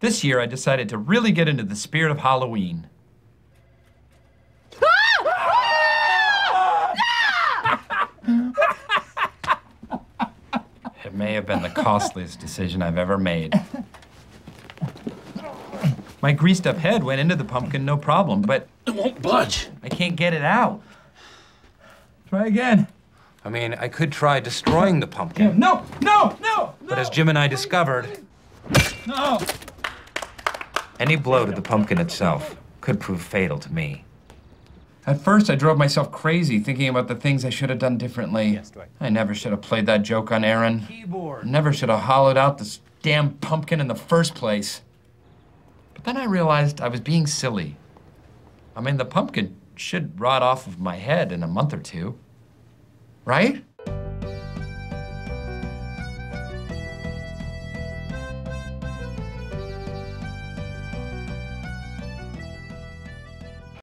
This year, I decided to really get into the spirit of Halloween. It may have been the costliest decision I've ever made. My greased up head went into the pumpkin no problem, but It won't budge. I can't get it out. Try again. I mean, I could try destroying the pumpkin. No, no, no, But as Jim and I discovered, no. Any blow to the pumpkin itself could prove fatal to me. At first, I drove myself crazy thinking about the things I should have done differently. Yes, I never should have played that joke on Erin. Keyboard. Never should have hollowed out this damn pumpkin in the first place. But then I realized I was being silly. I mean, the pumpkin should rot off of my head in a month or two. Right?